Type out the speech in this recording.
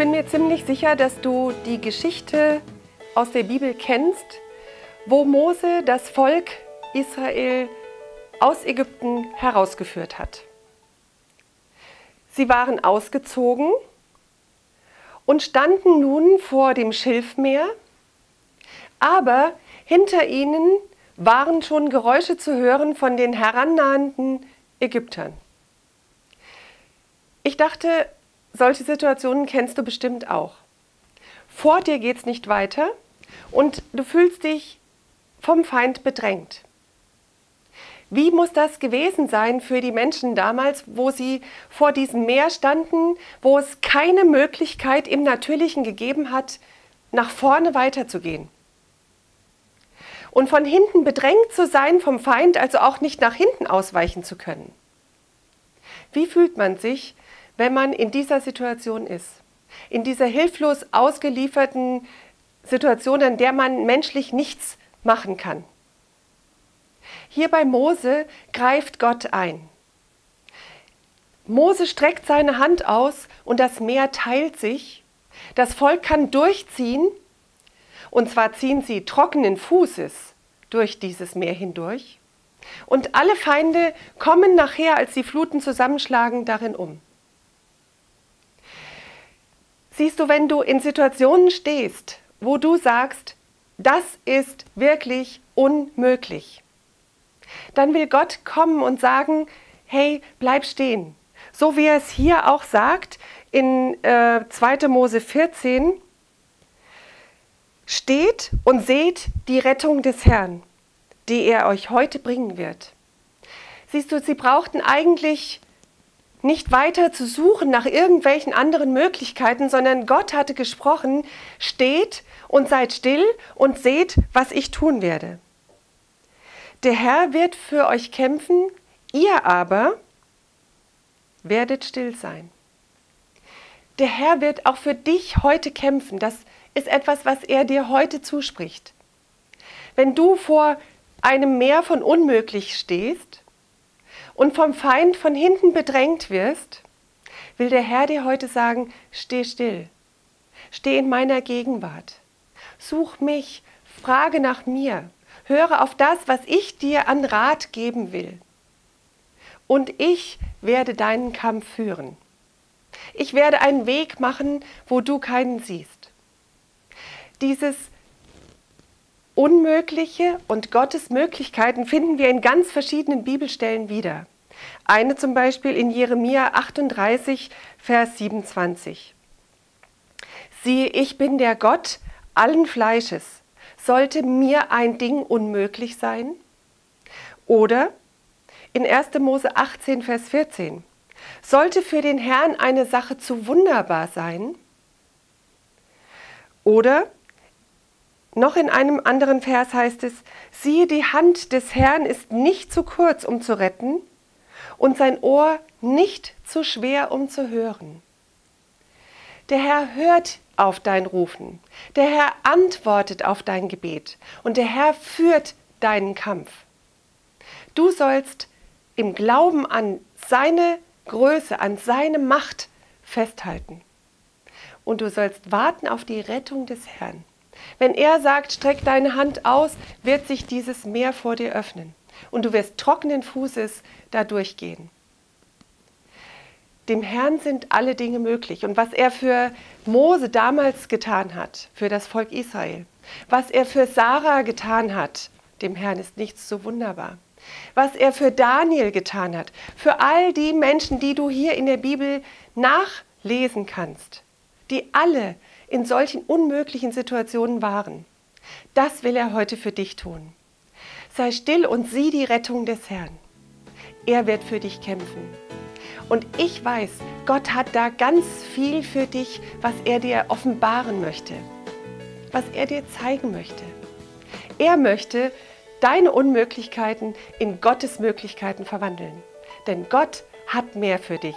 bin mir ziemlich sicher, dass du die Geschichte aus der Bibel kennst, wo Mose das Volk Israel aus Ägypten herausgeführt hat. Sie waren ausgezogen und standen nun vor dem Schilfmeer, aber hinter ihnen waren schon Geräusche zu hören von den herannahenden Ägyptern. Ich dachte, solche Situationen kennst du bestimmt auch. Vor dir geht es nicht weiter und du fühlst dich vom Feind bedrängt. Wie muss das gewesen sein für die Menschen damals, wo sie vor diesem Meer standen, wo es keine Möglichkeit im Natürlichen gegeben hat, nach vorne weiterzugehen? Und von hinten bedrängt zu sein vom Feind, also auch nicht nach hinten ausweichen zu können. Wie fühlt man sich, wenn man in dieser Situation ist. In dieser hilflos ausgelieferten Situation, in der man menschlich nichts machen kann. Hier bei Mose greift Gott ein. Mose streckt seine Hand aus und das Meer teilt sich. Das Volk kann durchziehen und zwar ziehen sie trockenen Fußes durch dieses Meer hindurch. Und alle Feinde kommen nachher, als die Fluten zusammenschlagen, darin um. Siehst du, wenn du in Situationen stehst, wo du sagst, das ist wirklich unmöglich, dann will Gott kommen und sagen, hey, bleib stehen. So wie er es hier auch sagt in äh, 2. Mose 14, steht und seht die Rettung des Herrn, die er euch heute bringen wird. Siehst du, sie brauchten eigentlich nicht weiter zu suchen nach irgendwelchen anderen Möglichkeiten, sondern Gott hatte gesprochen, steht und seid still und seht, was ich tun werde. Der Herr wird für euch kämpfen, ihr aber werdet still sein. Der Herr wird auch für dich heute kämpfen. Das ist etwas, was er dir heute zuspricht. Wenn du vor einem Meer von Unmöglich stehst, und vom Feind von hinten bedrängt wirst, will der Herr dir heute sagen, steh still, steh in meiner Gegenwart, such mich, frage nach mir, höre auf das, was ich dir an Rat geben will. Und ich werde deinen Kampf führen. Ich werde einen Weg machen, wo du keinen siehst. Dieses Unmögliche und Gottes Möglichkeiten finden wir in ganz verschiedenen Bibelstellen wieder. Eine zum Beispiel in Jeremia 38, Vers 27. Siehe, ich bin der Gott allen Fleisches. Sollte mir ein Ding unmöglich sein? Oder in 1. Mose 18, Vers 14. Sollte für den Herrn eine Sache zu wunderbar sein? Oder noch in einem anderen Vers heißt es, siehe, die Hand des Herrn ist nicht zu kurz, um zu retten, und sein Ohr nicht zu schwer, um zu hören. Der Herr hört auf dein Rufen, der Herr antwortet auf dein Gebet und der Herr führt deinen Kampf. Du sollst im Glauben an seine Größe, an seine Macht festhalten. Und du sollst warten auf die Rettung des Herrn. Wenn er sagt, streck deine Hand aus, wird sich dieses Meer vor dir öffnen und du wirst trockenen Fußes da durchgehen. Dem Herrn sind alle Dinge möglich. Und was er für Mose damals getan hat, für das Volk Israel, was er für Sarah getan hat, dem Herrn ist nichts so wunderbar. Was er für Daniel getan hat, für all die Menschen, die du hier in der Bibel nachlesen kannst, die alle in solchen unmöglichen Situationen waren. Das will er heute für dich tun. Sei still und sieh die Rettung des Herrn. Er wird für dich kämpfen. Und ich weiß, Gott hat da ganz viel für dich, was er dir offenbaren möchte, was er dir zeigen möchte. Er möchte deine Unmöglichkeiten in Gottes Möglichkeiten verwandeln. Denn Gott hat mehr für dich.